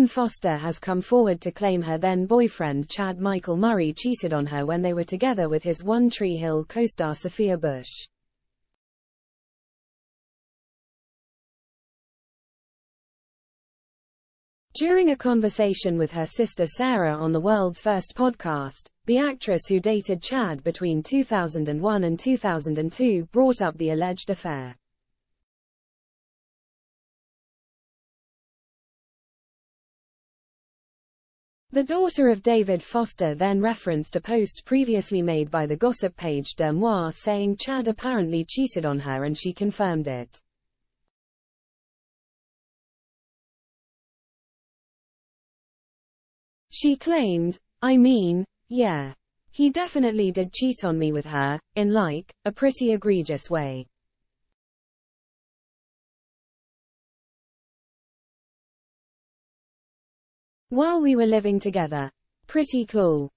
Erin Foster has come forward to claim her then boyfriend Chad Michael Murray cheated on her when they were together with his One Tree Hill co-star Sophia Bush. During a conversation with her sister Sara on the world's first podcast, the actress who dated Chad between 2001 and 2002 brought up the alleged affair. The daughter of David Foster then referenced a post previously made by the gossip page Deuxmoi saying Chad apparently cheated on her and she confirmed it. She claimed, I mean, yeah. He definitely did cheat on me with her, in like, a pretty egregious way. While we were living together. Pretty cool.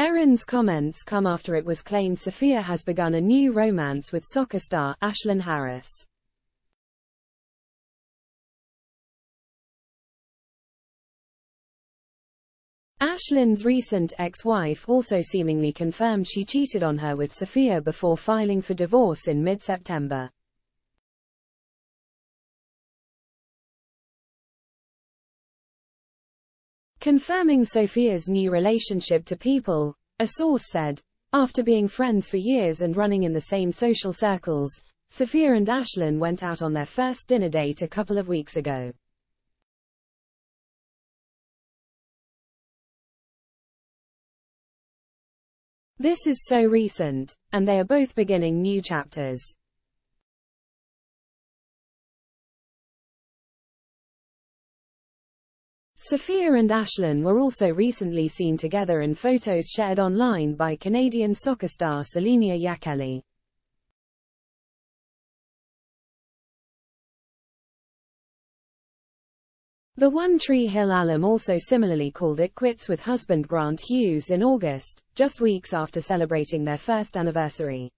Erin's comments come after it was claimed Sophia has begun a new romance with soccer star Ashlyn Harris. Ashlyn's recent ex-wife also seemingly confirmed she cheated on her with Sophia before filing for divorce in mid-September. Confirming Sophia's new relationship to People, a source said, after being friends for years and running in the same social circles, Sophia and Ashlyn went out on their first dinner date a couple of weeks ago. This is so recent, and they are both beginning new chapters. Sophia and Ashlyn were also recently seen together in photos shared online by Canadian soccer star Celina Iacheli. The One Tree Hill alum also similarly called it quits with husband Grant Hughes in August, just weeks after celebrating their first anniversary.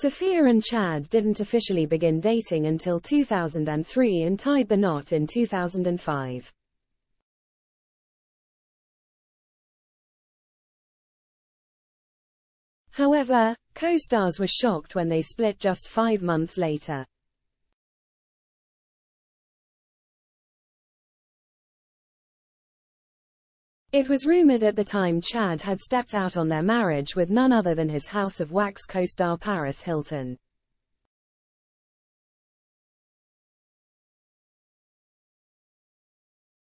Sophia and Chad didn't officially begin dating until 2003 and tied the knot in 2005. However, co-stars were shocked when they split just five months later. It was rumored at the time Chad had stepped out on their marriage with none other than his House of Wax co-star Paris Hilton.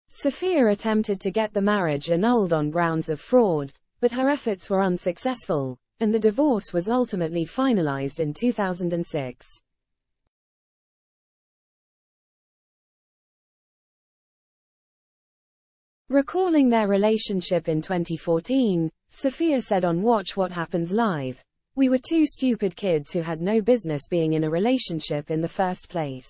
Sophia attempted to get the marriage annulled on grounds of fraud, but her efforts were unsuccessful, and the divorce was ultimately finalized in 2006. Recalling their relationship in 2014, Sophia said on Watch What Happens Live, We were two stupid kids who had no business being in a relationship in the first place.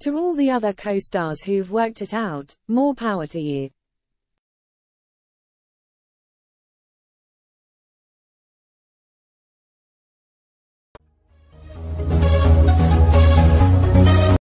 To all the other co-stars who've worked it out, more power to you.